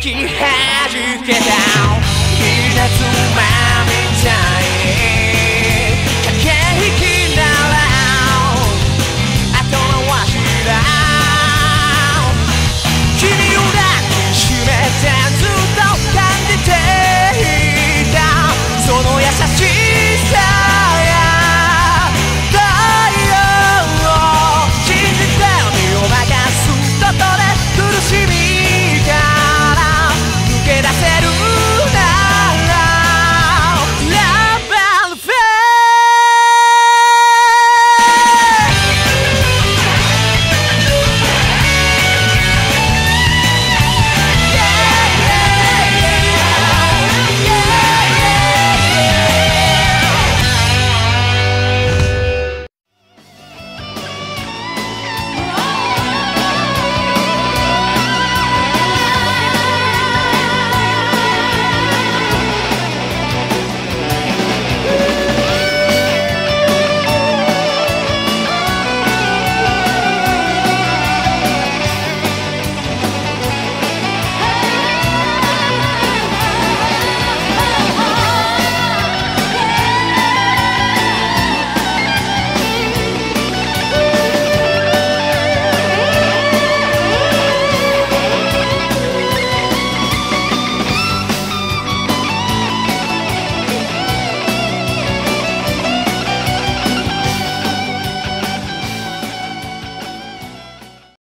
きはじけた